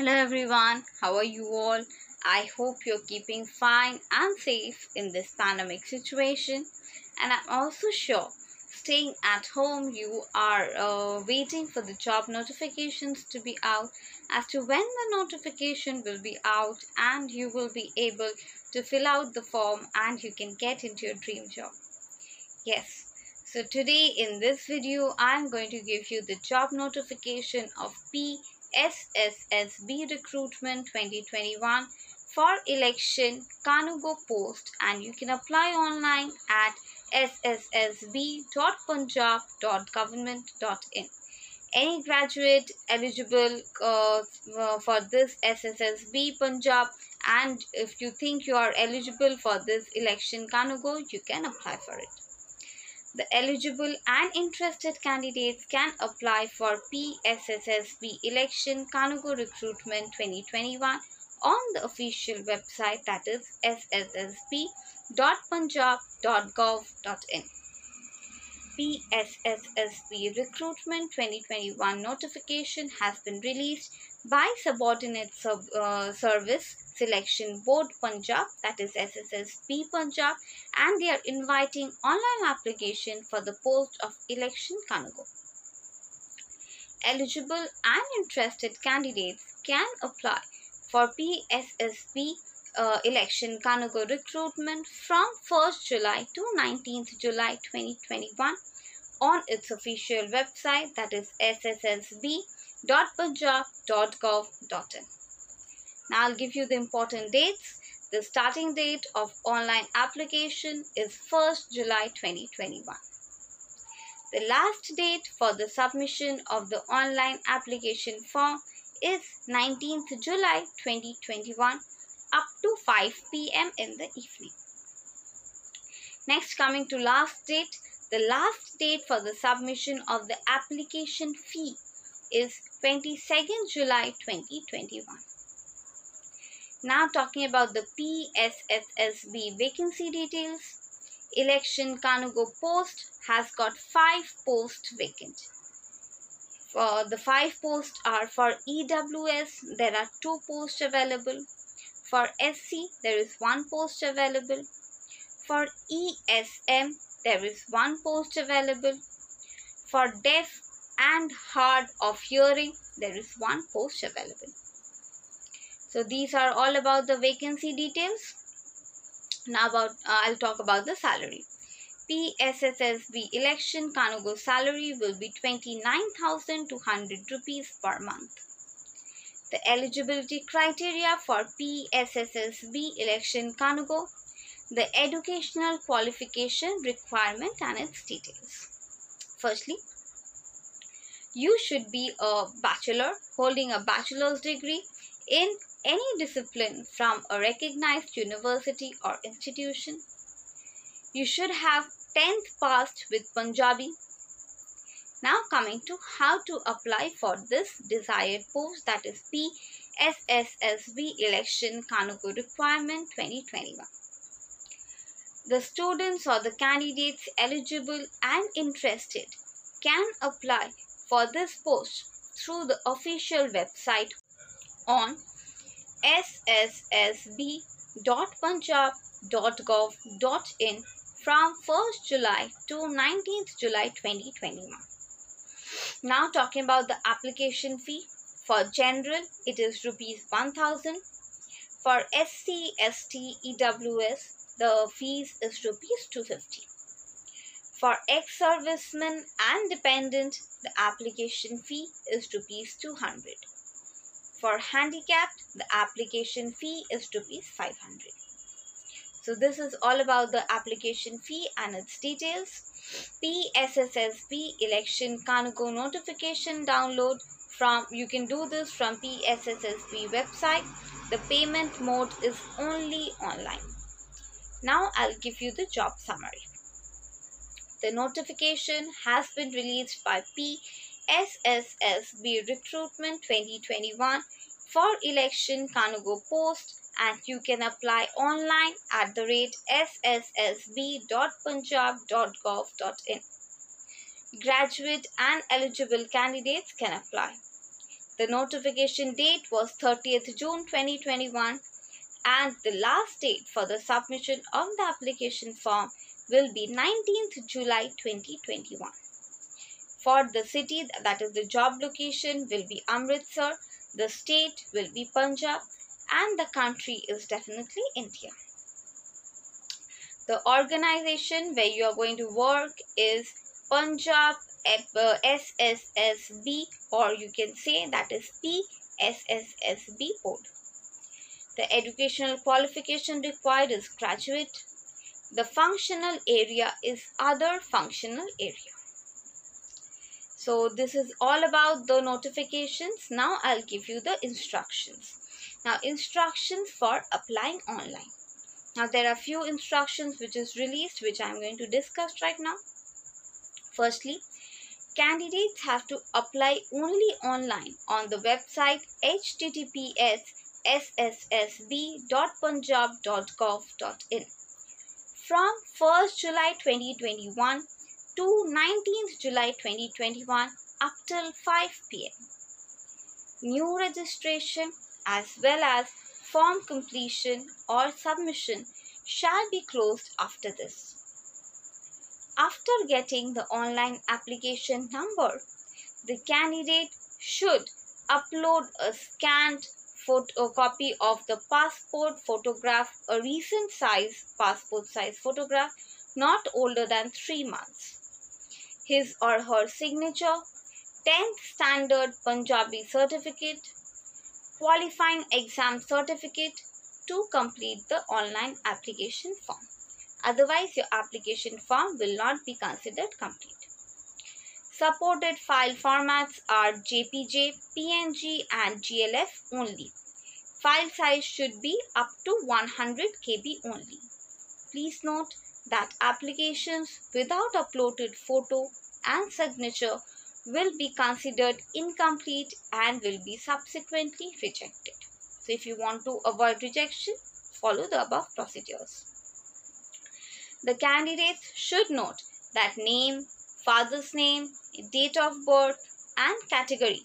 Hello everyone, how are you all? I hope you're keeping fine and safe in this pandemic situation. And I'm also sure staying at home you are uh, waiting for the job notifications to be out as to when the notification will be out and you will be able to fill out the form and you can get into your dream job. Yes, so today in this video I'm going to give you the job notification of PSSSB Recruitment 2021 for election Kanungo post and you can apply online at sssb.punjab.government.in. Any graduate eligible uh, for this SSSB Punjab and if you think you are eligible for this election Kanungo, you can apply for it. The eligible and interested candidates can apply for PSSSB election Kanungo recruitment 2021 on the official website that is sssb.punjab.gov.in. PSSSB recruitment 2021 notification has been released by Subordinate Sub, uh, Service Selection Board Punjab that is SSSB Punjab and they are inviting online application for the post of election Kanungo. Eligible and interested candidates can apply for PSSB uh, election Kanungo recruitment from 1st July to 19th July 2021 on its official website that is sssb.punjab.gov.in. Now I'll give you the important dates. The starting date of online application is 1st July 2021. The last date for the submission of the online application form is 19th July 2021 up to 5 pm in the evening. Next coming to last date, the last date for the submission of the application fee is 22nd July 2021. Now talking about the PSSSB vacancy details. Election Kanungo post has got 5 posts vacant. For the 5 posts are for EWS, there are 2 posts available. For SC, there is 1 post available. For ESM, there is 1 post available. For deaf and hard of hearing, there is 1 post available. So these are all about the vacancy details. Now about uh, I'll talk about the salary. PSSSB election Kanungo salary will be 29,200 rupees per month. The eligibility criteria for PSSSB election Kanungo, the educational qualification requirement and its details. Firstly, you should be a bachelor holding a bachelor's degree in any discipline from a recognized university or institution. You should have 10th passed with Punjabi. Now coming to how to apply for this desired post that is PSSSB election Kanungo requirement 2021. The students or the candidates eligible and interested can apply for this post through the official website on sssb.punjab.gov.in from 1st July to 19th July 2021. Now talking about the application fee. For general, it is rupees 1000. For SC, ST, EWS, the fees is rupees 250. For ex-servicemen and dependent, the application fee is rupees 200. For handicapped, the application fee is rupees 500. So this is all about the application fee and its details. PSSSB election Kanungo notification download from you can do this from PSSSB website. The payment mode is only online. Now I'll give you the job summary. The notification has been released by PSSSB Recruitment 2021 for election Kanungo post and you can apply online at the rate sssb.punjab.gov.in. Graduate and eligible candidates can apply. The notification date was 30th June 2021 and the last date for the submission of the application form will be 19th July 2021. For the city that is the job location will be Amritsar, the state will be Punjab and the country is definitely India. The organization where you are going to work is Punjab uh, SSSB or you can say that is PSSSB board. The educational qualification required is graduate. The functional area is other functional area. So this is all about the notifications. Now I'll give you the instructions. Now instructions for applying online. Now there are few instructions which is released which I'm going to discuss right now. Firstly, candidates have to apply only online on the website https sssb.punjab.gov.in from 1st July 2021 to 19th July 2021 up till 5 pm. New registration as well as form completion or submission shall be closed after this. After getting the online application number, the candidate should upload a scanned photocopy uh, of the passport photograph, a recent size passport size photograph not older than 3 months. His or her signature, 10th standard Punjabi certificate, qualifying exam certificate to complete the online application form. Otherwise, your application form will not be considered complete. Supported file formats are JPG, PNG and GIF only. File size should be up to 100 KB only. Please note that applications without uploaded photo and signature will be considered incomplete and will be subsequently rejected. So if you want to avoid rejection, follow the above procedures. The candidates should note that name, father's name, date of birth and category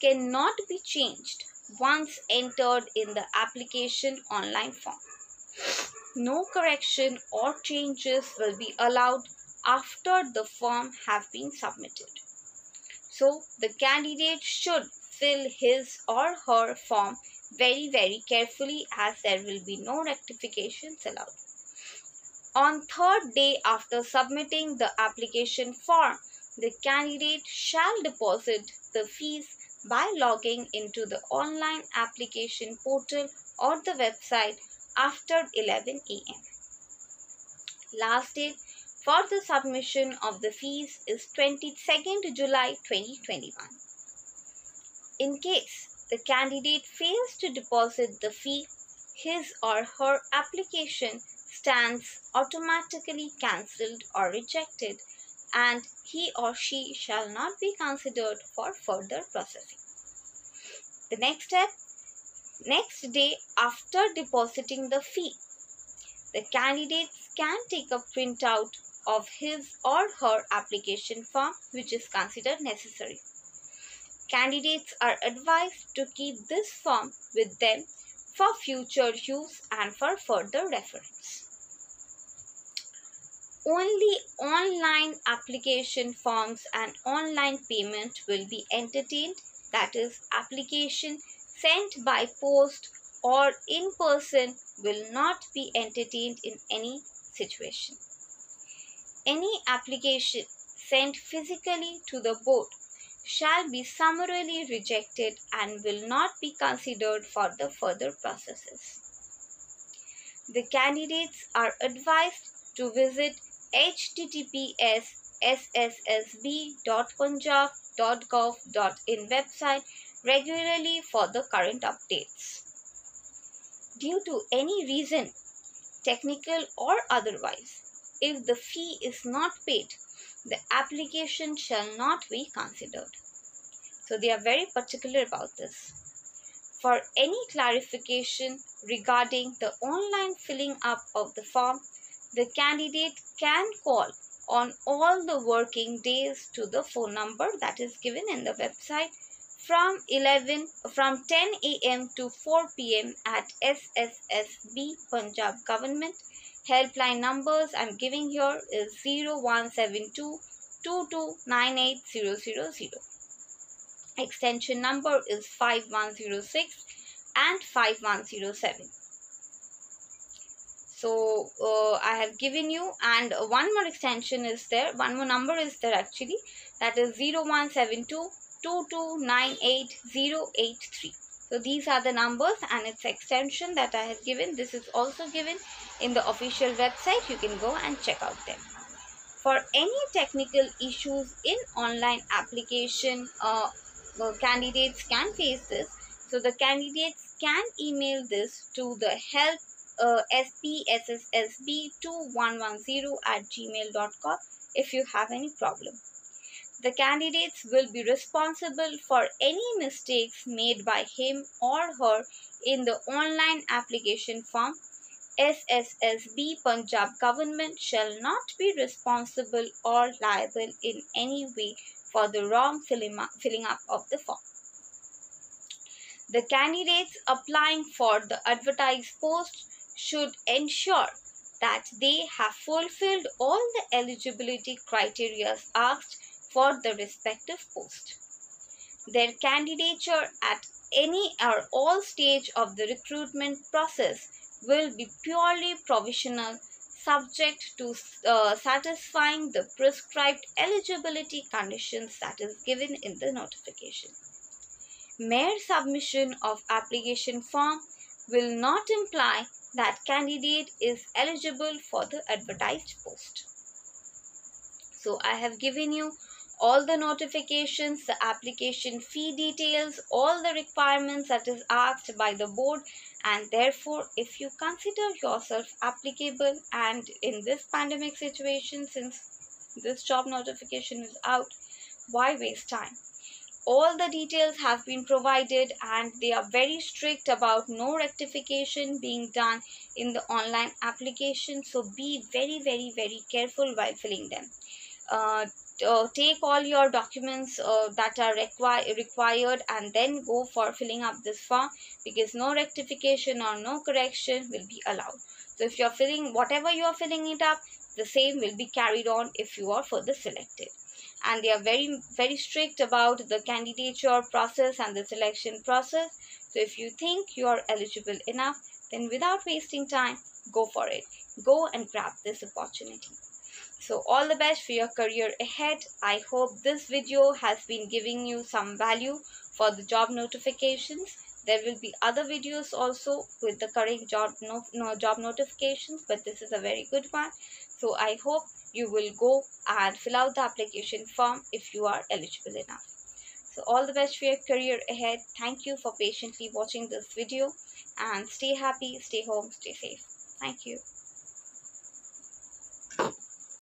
cannot be changed once entered in the application online form. No correction or changes will be allowed after the form have been submitted. So the candidate should fill his or her form very very carefully as there will be no rectifications allowed. On third day after submitting the application form, the candidate shall deposit the fees by logging into the online application portal or the website after 11 am. Last date for the submission of the fees is 22nd July 2021. In case the candidate fails to deposit the fee, his or her application stands automatically cancelled or rejected and he or she shall not be considered for further processing. The next step, next day after depositing the fee, the candidates can take a printout of his or her application form which is considered necessary. Candidates are advised to keep this form with them for future use and for further reference only online application forms and online payment will be entertained that is application sent by post or in person will not be entertained in any situation. Any application sent physically to the board shall be summarily rejected and will not be considered for the further processes. The candidates are advised to visit https sssb.punjab.gov.in website regularly for the current updates. Due to any reason, technical or otherwise, if the fee is not paid, the application shall not be considered. So they are very particular about this. For any clarification regarding the online filling up of the form, the candidate can call on all the working days to the phone number that is given in the website from 11 from 10 a.m. to 4 p.m. at SSSB Punjab Government. Helpline numbers I'm giving here is 0172 2298000. Extension number is 5106 and 5107 so uh, i have given you and one more extension is there. One more number is there actually. That is 0172 2298083 so these are the numbers and its extension that i have given. This is also given in the official website. You can go and check out them. For any technical issues in online application uh, candidates can face this. So the candidates can email this to the help uh, spsssb2110 at gmail.com if you have any problem. The candidates will be responsible for any mistakes made by him or her in the online application form. SSSB Punjab government shall not be responsible or liable in any way for the wrong filling up of the form. The candidates applying for the advertised post should ensure that they have fulfilled all the eligibility criteria asked for the respective post. Their candidature at any or all stage of the recruitment process will be purely provisional subject to uh, satisfying the prescribed eligibility conditions that is given in the notification. Mere submission of application form will not imply that candidate is eligible for the advertised post. So I have given you all the notifications, the application fee details, all the requirements that is asked by the board and therefore if you consider yourself applicable and in this pandemic situation since this job notification is out, why waste time? All the details have been provided and they are very strict about no rectification being done in the online application. So be very very very careful while filling them. Uh, uh, take all your documents uh, that are require, required and then go for filling up this form because no rectification or no correction will be allowed. So if you're filling whatever you are filling it up the same will be carried on if you are further selected and they are very very strict about the candidature process and the selection process. So if you think you are eligible enough then without wasting time go for it. Go and grab this opportunity. So all the best for your career ahead. I hope this video has been giving you some value for the job notifications. There will be other videos also with the current job no, no job notifications but this is a very good one so i hope you will go and fill out the application form if you are eligible enough. So all the best for your career ahead. Thank you for patiently watching this video and stay happy, stay home, stay safe. Thank you.